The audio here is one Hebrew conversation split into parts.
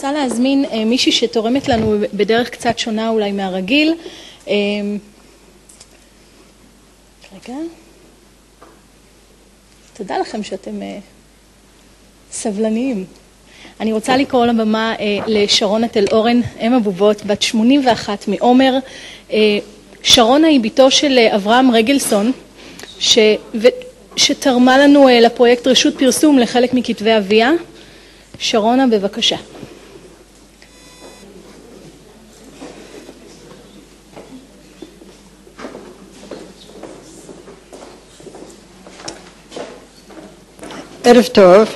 רוצה להזמין מישהי שתורמת לנו בדרך קצת שונה אולי מהרגיל. רגע. תודה לכם שאתם סבלניים. אני רוצה לקרוא לבמה לשרונה תל אורן, אם הבובות, בת 81 מעומר. שרונה היא בתו של אברהם רגלסון, ש... ו... שתרמה לנו לפרויקט רשות פרסום לחלק מכתבי אביה. שרונה, בבקשה. ערב טוב.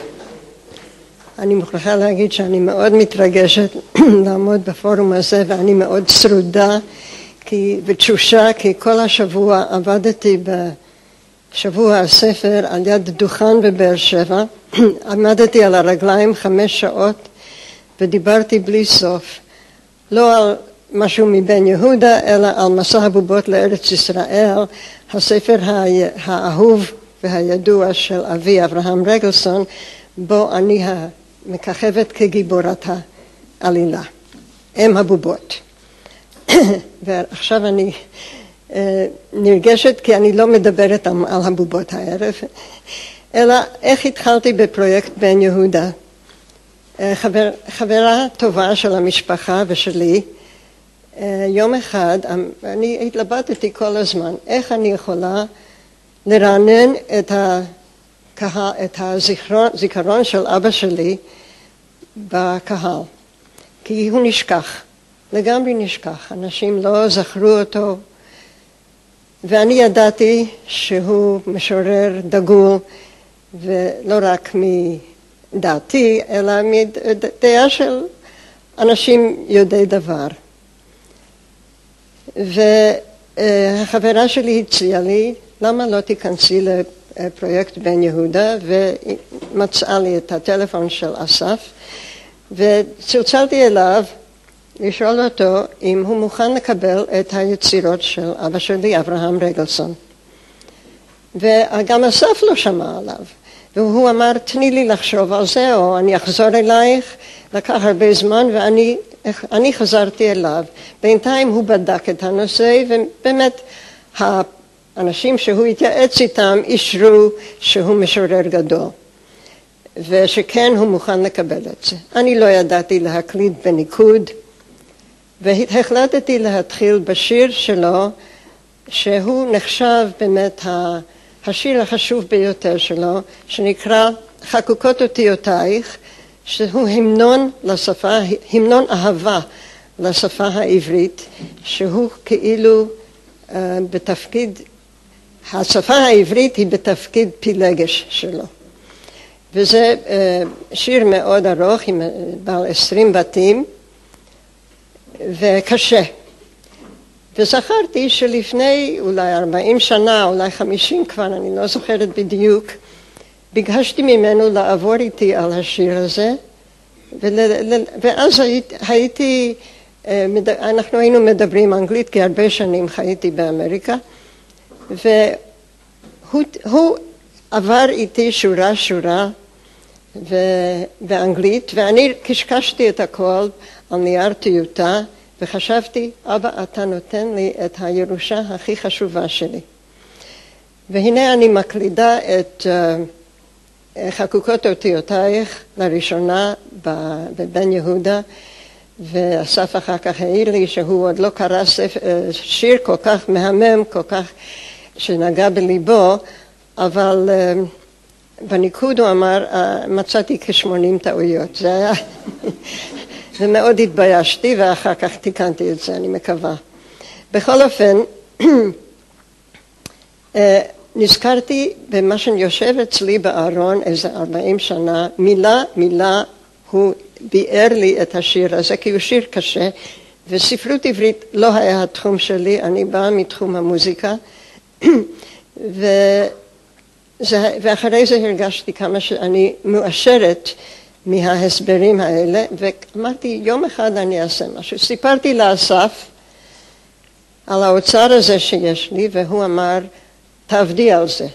אני מוכרחה להגיד שאני מאוד מתרגשת לעמוד בפורום הזה ואני מאוד צרודה כי, ותשושה כי כל השבוע עבדתי בשבוע הספר על יד דוכן בבאר שבע, עמדתי על הרגליים חמש שעות ודיברתי בלי סוף, לא על משהו מבן יהודה אלא על מסע הבובות לארץ ישראל, הספר האהוב והידוע של אבי אברהם רגלסון, בו אני מככבת כגיבורת העלילה, אם הבובות. ועכשיו אני אה, נרגשת כי אני לא מדברת על הבובות הערב, אלא איך התחלתי בפרויקט בן יהודה. אה, חבר, חברה טובה של המשפחה ושלי, אה, יום אחד אני התלבטתי כל הזמן איך אני יכולה לרענן את, הקהל, את הזיכרון של אבא שלי בקהל, כי הוא נשכח. לגמרי נשכח, אנשים לא זכרו אותו ואני ידעתי שהוא משורר דגול ולא רק מדעתי אלא מדעה של אנשים יודעי דבר והחברה שלי הציעה לי למה לא תיכנסי לפרויקט בן יהודה ומצאה לי את הטלפון של אסף וצלצלתי אליו לשאול אותו אם הוא מוכן לקבל את היצירות של אבא שלי, אברהם רגלסון. וגם אסף לא שמע עליו. והוא אמר, תני לי לחשוב על זה, או אני אחזור אלייך. לקח הרבה זמן ואני חזרתי אליו. בינתיים הוא בדק את הנושא, ובאמת האנשים שהוא התייעץ איתם אישרו שהוא משורר גדול. ושכן הוא מוכן לקבל את זה. אני לא ידעתי להקליד בניקוד. והחלטתי להתחיל בשיר שלו, שהוא נחשב באמת השיר החשוב ביותר שלו, שנקרא חקוקות אותיותייך, שהוא המנון לשפה, המנון אהבה לשפה העברית, שהוא כאילו uh, בתפקיד, השפה העברית היא בתפקיד פילגש שלו. וזה uh, שיר מאוד ארוך, בעל עשרים בתים, וקשה. וזכרתי שלפני אולי ארבעים שנה, אולי חמישים כבר, אני לא זוכרת בדיוק, ביקשתי ממנו לעבור איתי על השיר הזה, ול, ואז הייתי, אה, אנחנו היינו מדברים אנגלית כי הרבה שנים חייתי באמריקה, והוא עבר איתי שורה שורה באנגלית, ואני קשקשתי את הכל על נייר טיוטה, וחשבתי, אבא, אתה נותן לי את הירושה הכי חשובה שלי. והנה אני מקלידה את uh, חקוקות אותיותייך לראשונה בבן יהודה, ואסף אחר כך העיר לי שהוא עוד לא קרא ספר, אה, שיר כל כך מהמם, כל כך שנגע בליבו, אבל uh, בניקוד הוא אמר, מצאתי כשמונים טעויות. זה היה ומאוד התביישתי ואחר כך תיקנתי את זה, אני מקווה. בכל אופן, אה, נזכרתי במה שיושב אצלי בארון איזה ארבעים שנה, מילה מילה הוא ביאר לי את השיר הזה, כי הוא שיר קשה, וספרות עברית לא היה התחום שלי, אני באה מתחום המוזיקה, וזה, ואחרי זה הרגשתי כמה שאני מאושרת מההסברים האלה, ואמרתי יום אחד אני אעשה משהו. סיפרתי לאסף על האוצר הזה שיש לי, והוא אמר, תעבדי על זה.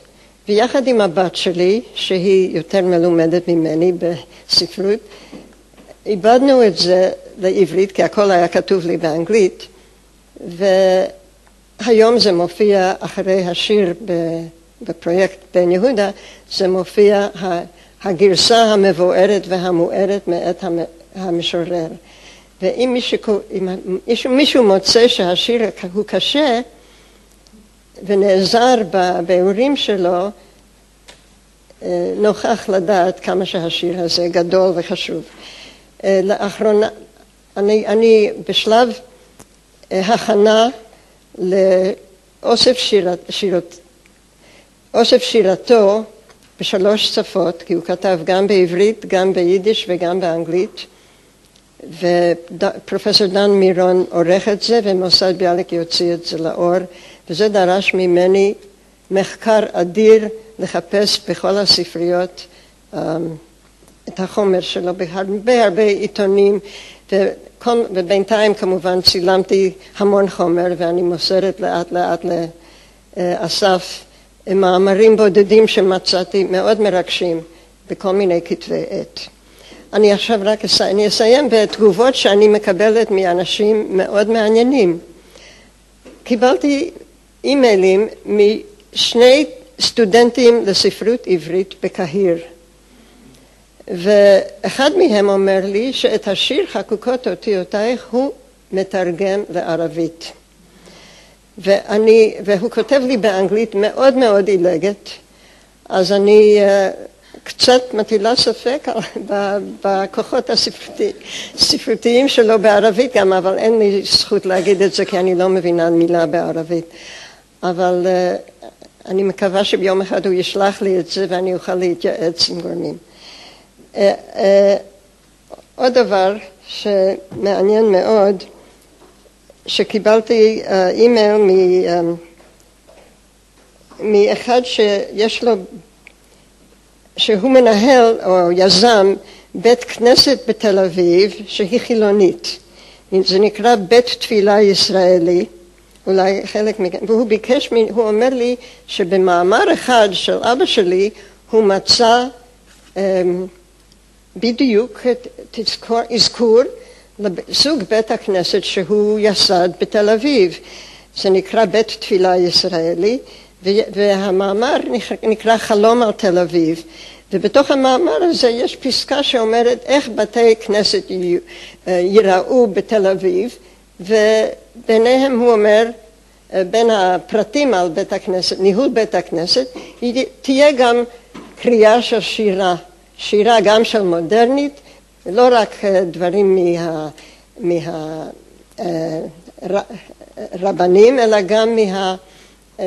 ויחד עם הבת שלי, שהיא יותר מלומדת ממני בספרות, איבדנו את זה לעברית, כי הכל היה כתוב לי באנגלית, והיום זה מופיע אחרי השיר בפרויקט בן יהודה, זה מופיע הגרסה המבוארת והמוארת מאת המשורר. ואם מישהו, מישהו מוצא שהשיר הוא קשה ונעזר בביאורים שלו, אה, נוכח לדעת כמה שהשיר הזה גדול וחשוב. אה, לאחרונה, אני, אני בשלב אה, הכנה לאוסף שירת, שירת, אוסף שירתו בשלוש שפות, כי הוא כתב גם בעברית, גם ביידיש וגם באנגלית. ופרופסור דן מירון עורך את זה ומוסד ביאליק יוציא את זה לאור. וזה דרש ממני מחקר אדיר לחפש בכל הספריות um, את החומר שלו בהרבה הרבה עיתונים. וכל, ובינתיים כמובן צילמתי המון חומר ואני מוסרת לאט לאט לאסף מאמרים בודדים שמצאתי מאוד מרגשים בכל מיני כתבי עת. אני עכשיו רק אסיים, אני אסיים בתגובות שאני מקבלת מאנשים מאוד מעניינים. קיבלתי אימיילים משני סטודנטים לספרות עברית בקהיר ואחד מהם אומר לי שאת השיר חקוקות אותיותייך הוא מתרגם לערבית ואני, והוא כותב לי באנגלית מאוד מאוד עילגת אז אני אה, קצת מטילה ספק בכוחות הספרותיים שלו בערבית גם, אבל אין לי זכות להגיד את זה כי אני לא מבינה מילה בערבית. אבל אה, אני מקווה שביום אחד הוא ישלח לי את זה ואני אוכל להתייעץ עם גורמים. אה, עוד דבר שמעניין מאוד, שקיבלתי אימייל מאחד שיש לו שהוא מנהל או יזם בית כנסת בתל אביב שהיא חילונית. זה נקרא בית תפילה ישראלי, אולי חלק מכם, והוא ביקש, הוא אומר לי שבמאמר אחד של אבא שלי הוא מצא um, בדיוק תזכור, אזכור לסוג בית הכנסת שהוא יסד בתל אביב. זה נקרא בית תפילה ישראלי והמאמר נקרא חלום על תל אביב ובתוך המאמר הזה יש פסקה שאומרת איך בתי כנסת אה, ייראו בתל אביב וביניהם הוא אומר אה, בין הפרטים על בית הכנסת, ניהול בית הכנסת, תהיה גם קריאה של שירה, שירה גם של מודרנית, לא רק אה, דברים מהרבנים מה, אלא גם מה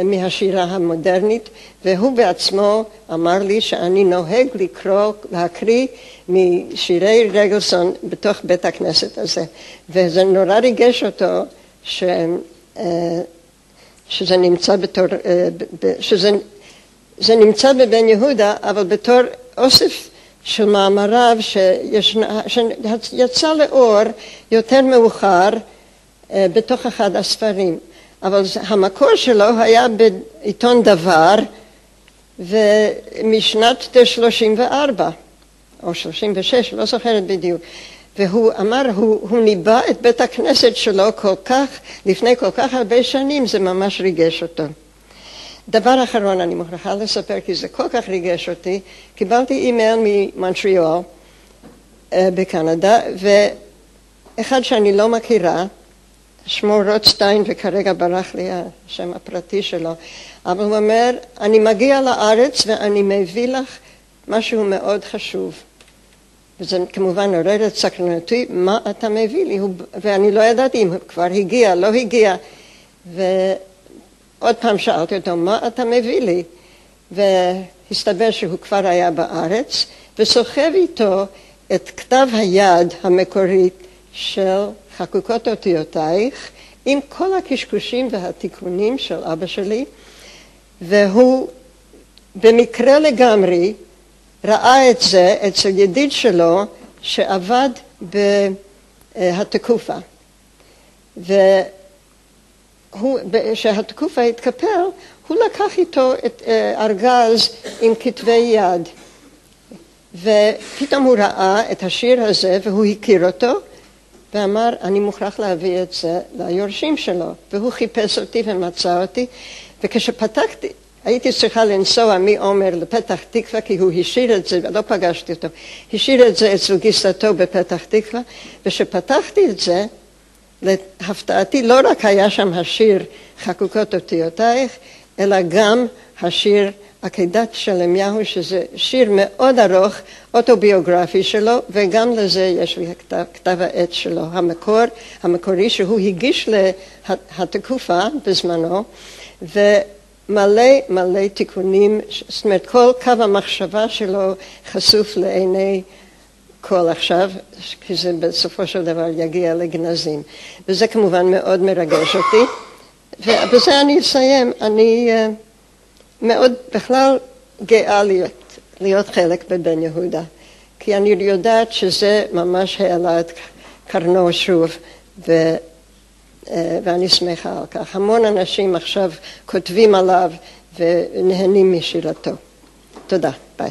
מהשירה המודרנית, והוא בעצמו אמר לי שאני נוהג לקרוא, להקריא משירי רגלסון בתוך בית הכנסת הזה, וזה נורא ריגש אותו ש, אה, שזה נמצא בתור, אה, שזה זה נמצא בבן יהודה, אבל בתור אוסף של מאמריו שיצא לאור יותר מאוחר אה, בתוך אחד הספרים. אבל המקור שלו היה בעיתון דבר ומשנת 34 או 36, לא זוכרת בדיוק. והוא אמר, הוא, הוא ניבא את בית הכנסת שלו כל כך, לפני כל כך הרבה שנים, זה ממש ריגש אותו. דבר אחרון אני מוכרחה לספר, כי זה כל כך ריגש אותי, קיבלתי אימייל ממונטריאול אה, בקנדה, ואחד שאני לא מכירה, שמו רוטשטיין וכרגע ברח לי השם הפרטי שלו, אבל הוא אומר, אני מגיע לארץ ואני מביא לך משהו מאוד חשוב. וזה כמובן עורר את סקרנותי, מה אתה מביא לי? ואני לא ידעתי אם הוא כבר הגיע, לא הגיע. ועוד פעם שאלתי אותו, מה אתה מביא לי? והסתבר שהוא כבר היה בארץ, וסוחב איתו את כתב היד המקורית של חקוקות אותיותייך עם כל הקשקושים והתיקונים של אבא שלי, והוא במקרה לגמרי ראה את זה אצל ידיד שלו שעבד בהתקופה. וכשהתקופה התקפל, הוא לקח איתו את אה, ארגז עם כתבי יד. ופתאום הוא ראה את השיר הזה והוא הכיר אותו ואמר, אני מוכרח להביא את זה ליורשים שלו. והוא חיפש אותי ומצא אותי, וכשפתחתי, הייתי צריכה לנסוע מעומר לפתח תקווה, כי הוא השאיר את זה, לא פגשתי אותו, השאיר את זה אצל גיסתו בפתח תקווה, וכשפתחתי את זה, להפתעתי לא רק היה שם השיר חקוקות אותיותייך, אלא גם השיר עקדת שלמיהו, שזה שיר מאוד ארוך, אוטוביוגרפי שלו, וגם לזה יש לי כתב, כתב העת שלו, המקור, המקורי שהוא הגיש לתקופה בזמנו, ומלא מלא תיקונים, זאת אומרת כל קו המחשבה שלו חשוף לעיני כל עכשיו, כי זה בסופו של דבר יגיע לגנזים. וזה כמובן מאוד מרגש אותי. ובזה אני אסיים. אני... Uh, מאוד בכלל גאה להיות, להיות חלק בבן יהודה, כי אני יודעת שזה ממש העלה את קרנו שוב, ו, אה, ואני שמחה על כך. המון אנשים עכשיו כותבים עליו ונהנים משירתו. תודה, ביי.